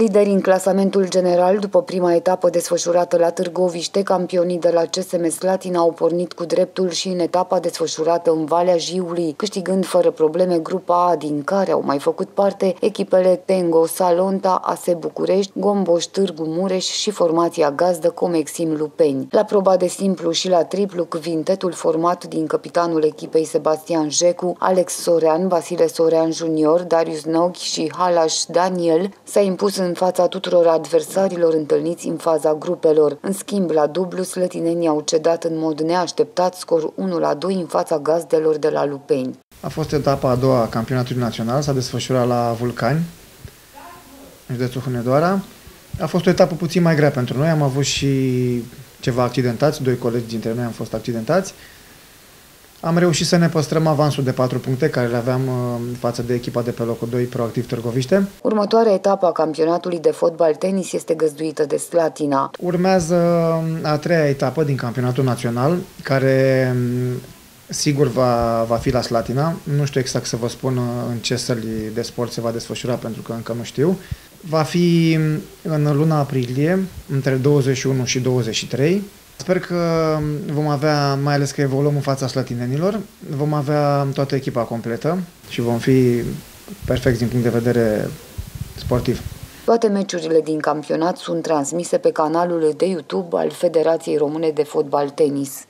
Lideri în clasamentul general, după prima etapă desfășurată la Târgoviște, campionii de la CSM Slatina au pornit cu dreptul și în etapa desfășurată în Valea Jiului, câștigând fără probleme grupa A, din care au mai făcut parte echipele Tengo, Salonta, ASE București, Gomboș, Târgu Mureș și formația gazdă Comexim Lupeni. La proba de simplu și la triplu, quintetul format din capitanul echipei Sebastian Jecu, Alex Sorean, Vasile Sorean Junior, Darius Noghi și Halaș Daniel s-a impus în fața tuturor adversarilor întâlniți în faza grupelor. În schimb, la dublu, slătinenii au cedat în mod neașteptat scor 1 la 2 în fața gazdelor de la Lupeni. A fost etapa a doua a campionatului național, s-a desfășurat la Vulcani, în județul Hunedoara. A fost o etapă puțin mai grea pentru noi, am avut și ceva accidentați, doi colegi dintre noi am fost accidentați. Am reușit să ne păstrăm avansul de 4 puncte care le aveam uh, față de echipa de pe locul 2, Proactiv Târgoviște. Următoarea etapă a campionatului de fotbal tenis este găzduită de Slatina. Urmează um, a treia etapă din campionatul național, care um, sigur va, va fi la Slatina. Nu știu exact să vă spun uh, în ce săli de sport se va desfășura, pentru că încă nu știu. Va fi um, în luna aprilie, între 21 și 23 Sper că vom avea, mai ales că evoluăm în fața slătinenilor, vom avea toată echipa completă și vom fi perfecți din punct de vedere sportiv. Toate meciurile din campionat sunt transmise pe canalul de YouTube al Federației Române de Fotbal Tenis.